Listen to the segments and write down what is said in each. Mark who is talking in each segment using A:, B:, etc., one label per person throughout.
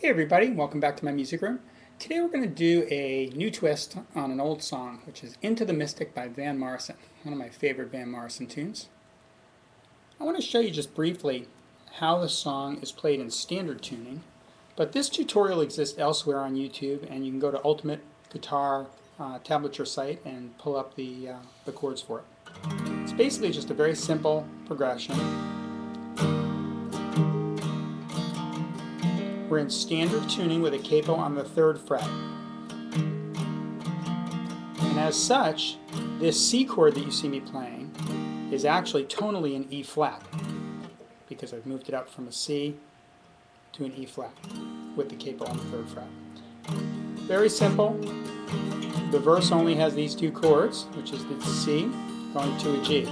A: Hey everybody, welcome back to my music room. Today we're going to do a new twist on an old song, which is Into the Mystic by Van Morrison, one of my favorite Van Morrison tunes. I want to show you just briefly how the song is played in standard tuning, but this tutorial exists elsewhere on YouTube and you can go to Ultimate Guitar uh, tablature site and pull up the, uh, the chords for it. It's basically just a very simple progression We're in standard tuning with a capo on the third fret. And as such, this C chord that you see me playing is actually tonally an E flat because I've moved it up from a C to an E flat with the capo on the third fret. Very simple. The verse only has these two chords, which is the C going to a G.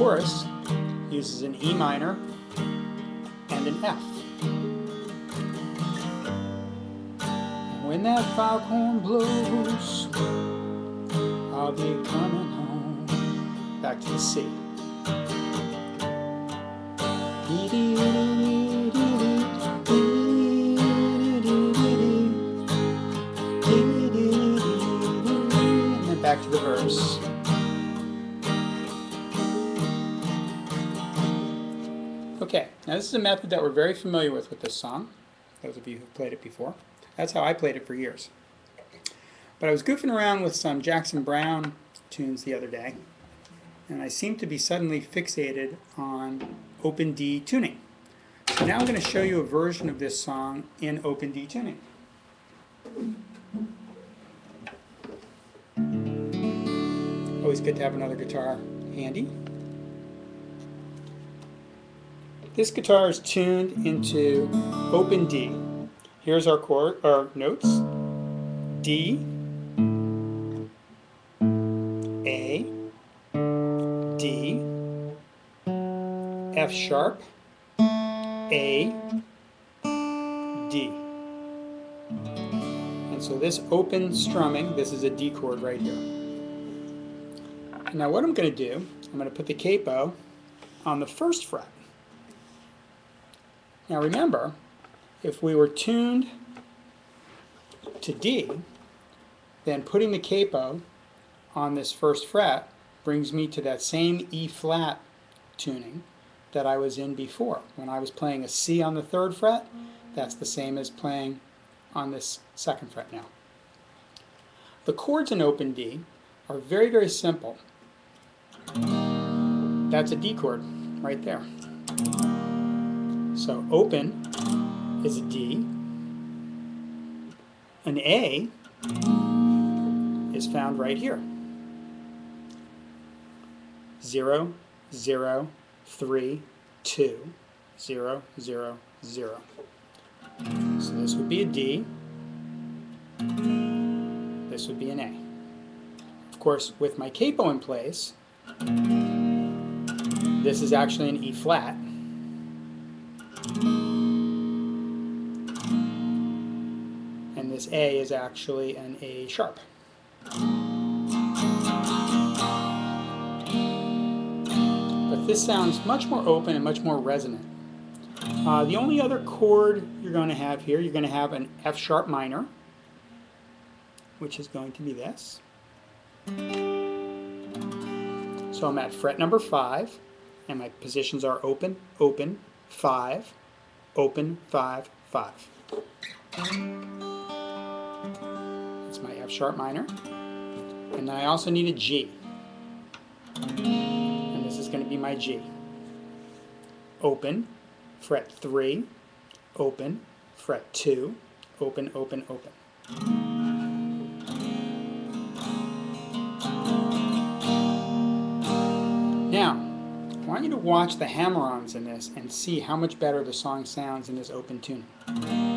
A: chorus uses an E minor and an F. When that foghorn blows, I'll be coming home. Back to the C. And then back to the verse. Okay, now this is a method that we're very familiar with with this song, those of you who've played it before. That's how I played it for years. But I was goofing around with some Jackson Browne tunes the other day, and I seemed to be suddenly fixated on open D tuning. So now I'm going to show you a version of this song in open D tuning. Always good to have another guitar handy. This guitar is tuned into open D. Here's our chord, our notes. D, A, D, F sharp, A, D. And so this open strumming, this is a D chord right here. Now what I'm going to do, I'm going to put the capo on the first fret. Now remember, if we were tuned to D, then putting the capo on this first fret brings me to that same E flat tuning that I was in before. When I was playing a C on the third fret, that's the same as playing on this second fret now. The chords in open D are very, very simple. That's a D chord right there. So open is a D. An A is found right here. Zero, zero, three, two, zero, zero, zero. So this would be a D. This would be an A. Of course, with my capo in place, this is actually an E flat. And this A is actually an A sharp. But this sounds much more open and much more resonant. Uh, the only other chord you're going to have here, you're going to have an F sharp minor, which is going to be this. So I'm at fret number 5, and my positions are open, open, 5, open, 5, 5. That's my F sharp minor. And then I also need a G. And this is going to be my G. Open, fret 3, open, fret 2, open, open, open. You to watch the hammer-ons in this and see how much better the song sounds in this open tuning.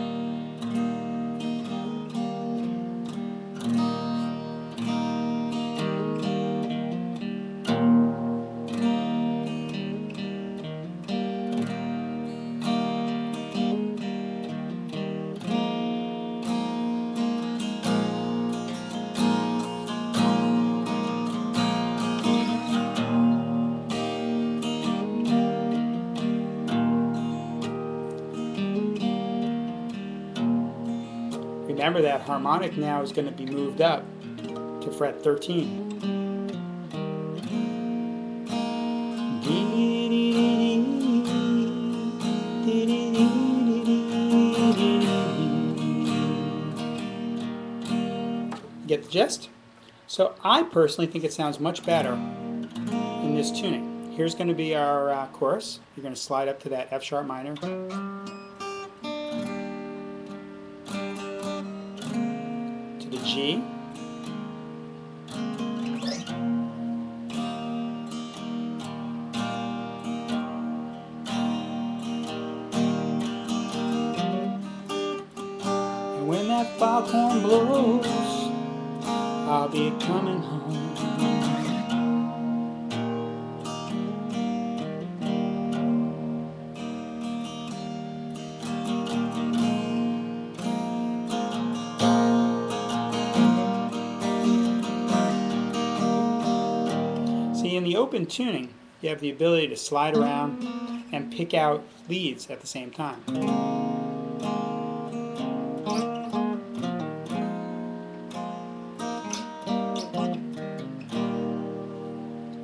A: Remember that harmonic now is going to be moved up to fret 13. Get the gist? So I personally think it sounds much better in this tuning. Here's going to be our uh, chorus. You're going to slide up to that F sharp minor. G. And when that foghorn blows, I'll be coming home. In the open tuning, you have the ability to slide around and pick out leads at the same time.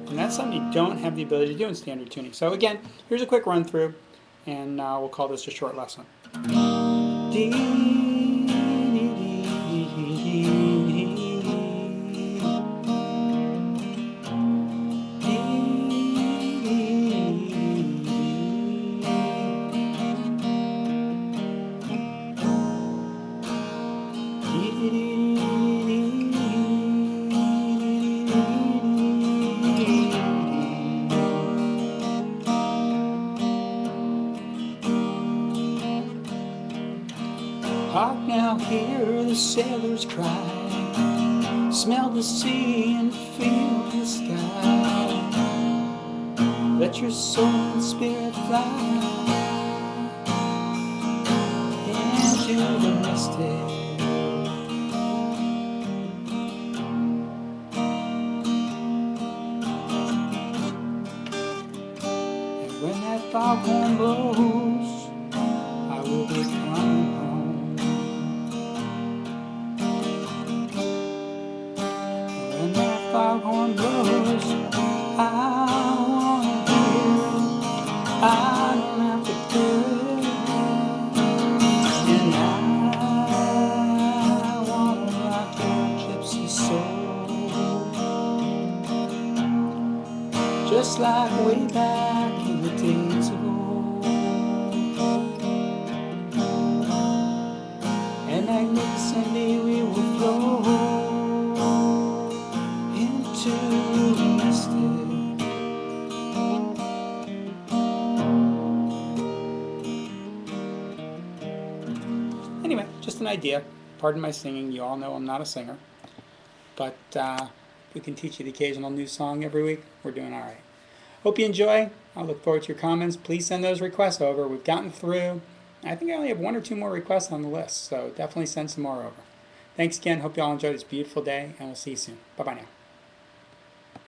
A: And that's something you don't have the ability to do in standard tuning. So again, here's a quick run through, and uh, we'll call this a short lesson. Hark now, hear the sailors cry. Smell the sea and feel the sky. Let your soul and spirit fly into the mystic. When that foghorn blows, Just like way back in the days of old. And we will into mystic. Anyway, just an idea. Pardon my singing. You all know I'm not a singer. But uh, we can teach you the occasional new song every week. We're doing all right. Hope you enjoy. I look forward to your comments. Please send those requests over. We've gotten through. I think I only have one or two more requests on the list, so definitely send some more over. Thanks again. Hope you all enjoyed this beautiful day, and we'll see you soon. Bye bye now.